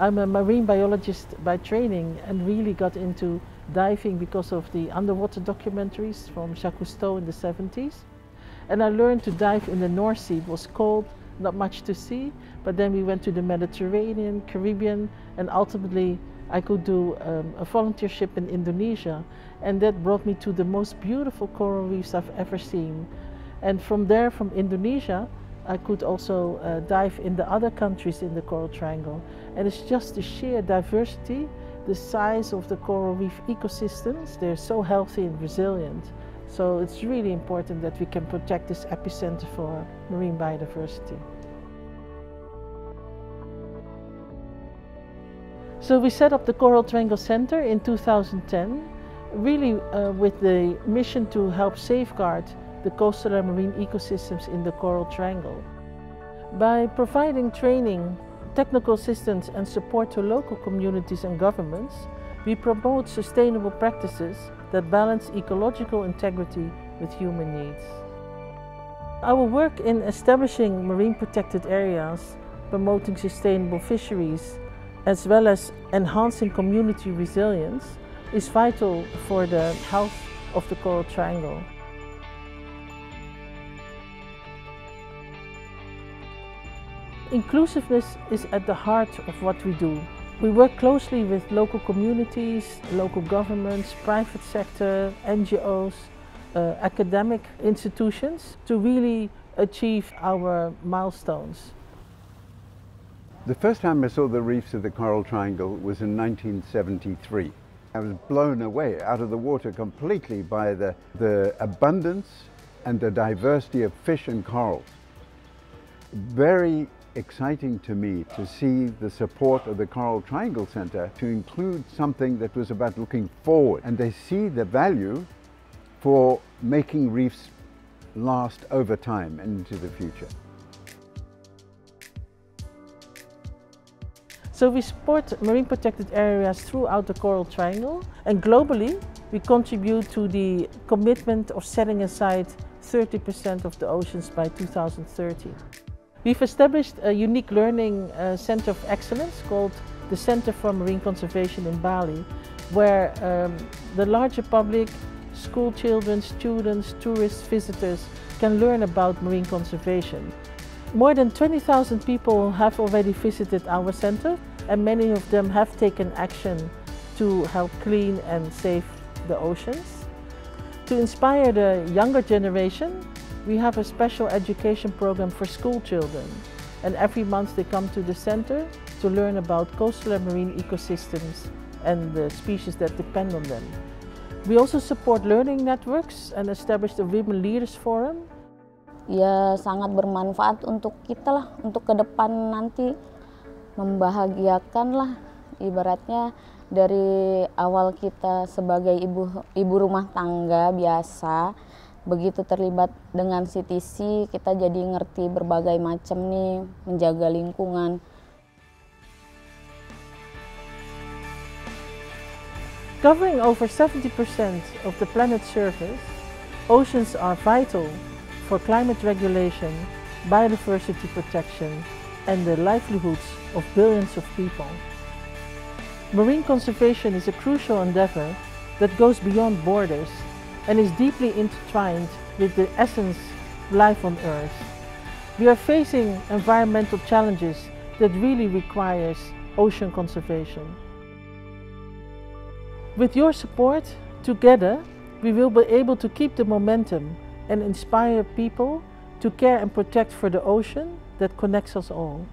I'm a marine biologist by training and really got into diving because of the underwater documentaries from Jacques Cousteau in the 70s. And I learned to dive in the North Sea. It was cold, not much to see, but then we went to the Mediterranean, Caribbean, and ultimately I could do um, a volunteership in Indonesia. And that brought me to the most beautiful coral reefs I've ever seen. And from there, from Indonesia, I could also uh, dive in the other countries in the Coral Triangle. And it's just the sheer diversity, the size of the coral reef ecosystems. They're so healthy and resilient. So it's really important that we can protect this epicenter for marine biodiversity. So we set up the Coral Triangle Center in 2010, really uh, with the mission to help safeguard the coastal and marine ecosystems in the Coral Triangle. By providing training, technical assistance and support to local communities and governments, we promote sustainable practices that balance ecological integrity with human needs. Our work in establishing marine protected areas, promoting sustainable fisheries, as well as enhancing community resilience is vital for the health of the Coral Triangle. Inclusiveness is at the heart of what we do. We work closely with local communities, local governments, private sector, NGOs, uh, academic institutions to really achieve our milestones. The first time I saw the reefs of the Coral Triangle was in 1973. I was blown away out of the water completely by the, the abundance and the diversity of fish and corals. Very exciting to me to see the support of the Coral Triangle Center to include something that was about looking forward and they see the value for making reefs last over time and into the future. So we support marine protected areas throughout the Coral Triangle and globally we contribute to the commitment of setting aside 30% of the oceans by 2030. We've established a unique learning uh, center of excellence called the Center for Marine Conservation in Bali, where um, the larger public, school children, students, tourists, visitors can learn about marine conservation. More than 20,000 people have already visited our center and many of them have taken action to help clean and save the oceans. To inspire the younger generation, we have a special education program for school children and every month they come to the center to learn about coastal and marine ecosystems and the species that depend on them. We also support learning networks and established a Women Leaders Forum. Ya sangat bermanfaat untuk kita lah, untuk ke depan nanti membahagiakan lah ibaratnya dari awal kita sebagai ibu ibu rumah tangga biasa begitu terlibat dengan CTC kita jadi ngerti berbagai macam nih menjaga lingkungan. Covering over 70% of the planet's surface, oceans are vital for climate regulation, biodiversity protection, and the livelihoods of billions of people. Marine conservation is a crucial endeavor that goes beyond borders and is deeply intertwined with the essence of life on Earth. We are facing environmental challenges that really requires ocean conservation. With your support, together, we will be able to keep the momentum and inspire people to care and protect for the ocean that connects us all.